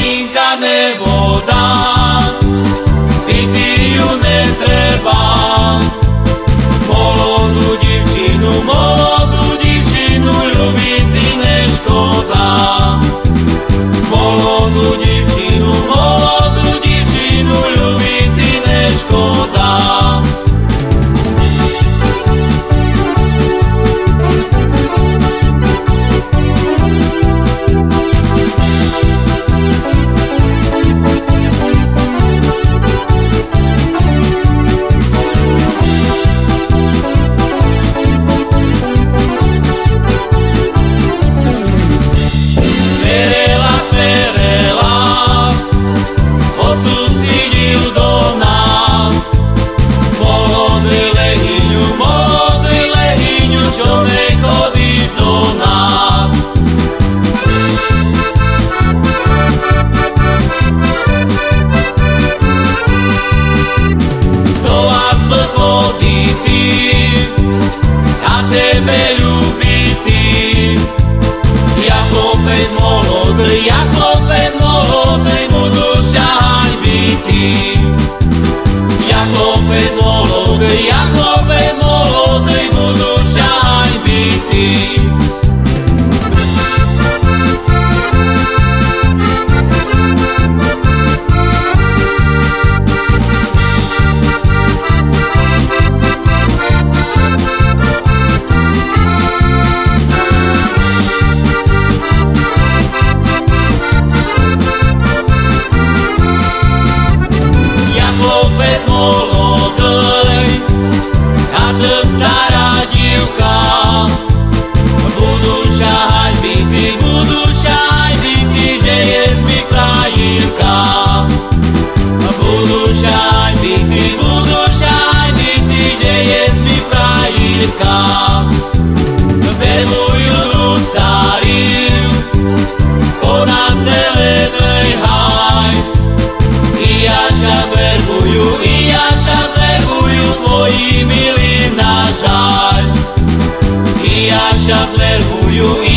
money. ja tebe ljubiti, jako bez monodr, jako že je mi frajírka. Budu šahať byty, budu šahať byty, že je mi frajírka. Verujú dusari, ponad zelenej haj. I jaša zverbujú, i jaša zverbujú svoji milí na žaľ. I jaša zverbujú, i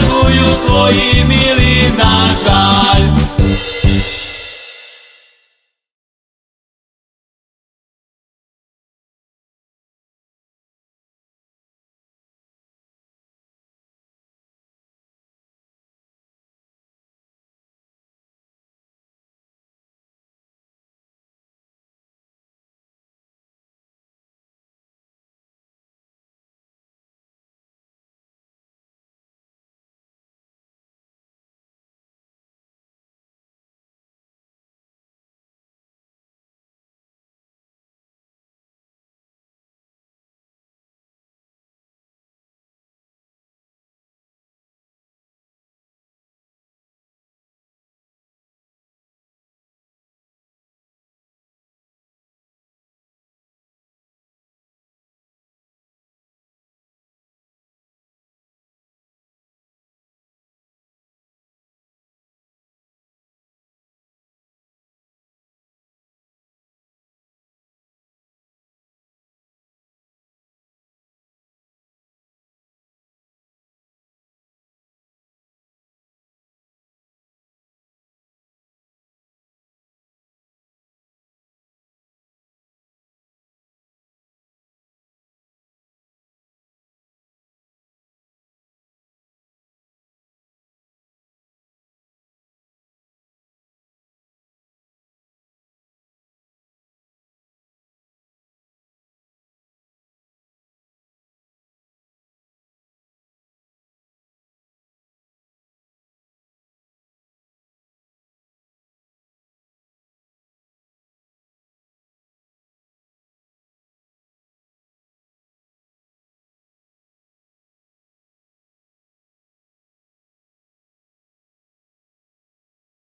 жертвую свои мілі, на жаль.